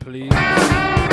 please.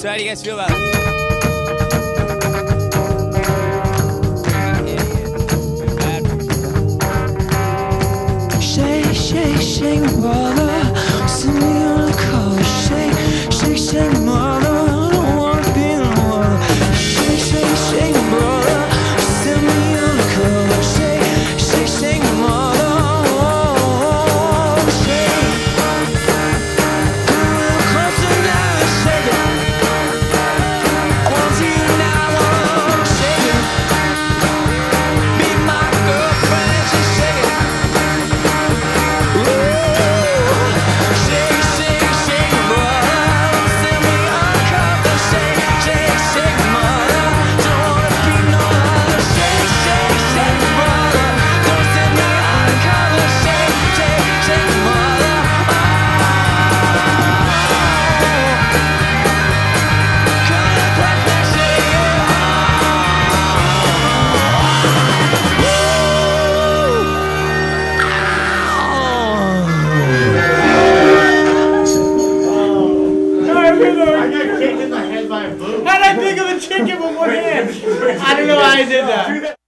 So how do you guys feel about it? can't give him one hand. I don't know why I did that.